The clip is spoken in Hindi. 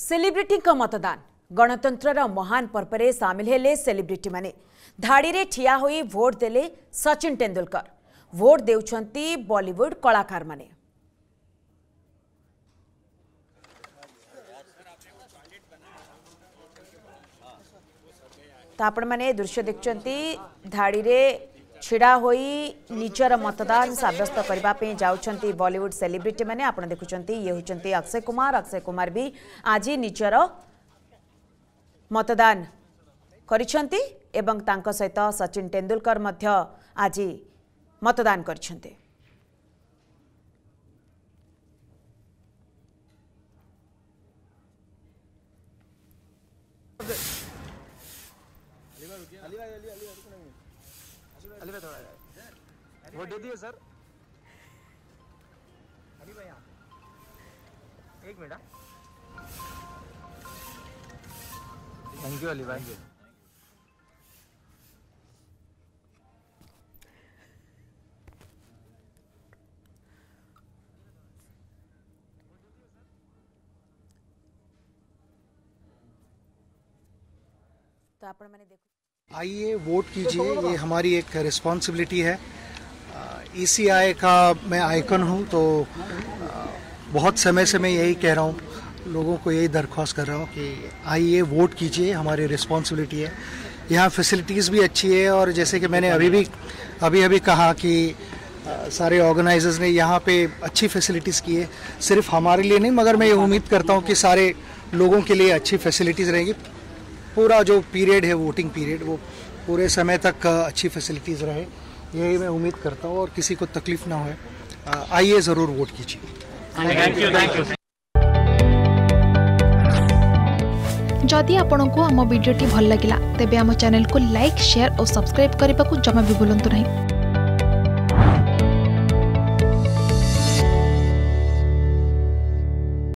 सेलिब्रिटी मतदान। गणतंत्र महान पर्व में सामिल है सेलिब्रिटी मैंने। धाड़ी में ठिया हो भोट दे सचिन तेंदुलकर। भोट दे बॉलीवुड कलाकार मैंने। तो आपण दृश्य देखते धाड़ी ଛିଡ଼ା ହୋଇ ନିଜର ମତଦାନ ସାବ୍ୟସ୍ତ କରିବା ପାଇଁ ଯାଉଛନ୍ତି ବଲିଉଡ୍ ସେଲିବ୍ରିଟିମାନେ ଆପଣ ଦେଖୁଛନ୍ତି ଇଏ ହେଉଛନ୍ତି ଅକ୍ଷୟ କୁମାର ଅକ୍ଷୟ କୁମାର ବି ଆଜି ନିଜର ମତଦାନ କରିଛନ୍ତି ଏବଂ ତାଙ୍କ ସହିତ ସଚିନ ତେନ୍ଦୁଲକର ମଧ୍ୟ ଆଜି ମତଦାନ କରିଛନ୍ତି अली भाई अली भाई थोड़ा वो दे दिए सर। अली भाई यहाँ एक मिनट हाँ। थैंक यू अली भाई। तो आप मैंने દેખું आइए वोट कीजिए ये हमारी एक रिस्पॉन्सिबिलिटी है। ईसीआई का मैं आइकन हूँ तो बहुत समय से मैं यही कह रहा हूँ लोगों को यही दरख्वास्त कर रहा हूँ कि आइए वोट कीजिए हमारी रिस्पॉन्सिबिलिटी है। यहाँ फैसिलिटीज़ भी अच्छी है और जैसे कि मैंने अभी भी अभी अभी कहा कि सारे ऑर्गेनाइजर्स ने यहाँ पे अच्छी फैसिलिटीज़ की है। सिर्फ़ हमारे लिए नहीं मगर मैं ये उम्मीद करता हूँ कि सारे लोगों के लिए अच्छी फैसिलिटीज़ रहेंगी। पूरा जो पीरियड है वोटिंग पीरियड वो पूरे समय तक अच्छी फैसिलिटीज़ रहे। यही मैं उम्मीद करता हूँ और किसी को तकलीफ़ ना हो। आइए ज़रूर वोट कीजिए। जदि आपंक आम भिडी भल लगा तेब आम चैनल को लाइक शेयर और सब्सक्राइब करने को जमा भी भूलु नहीं।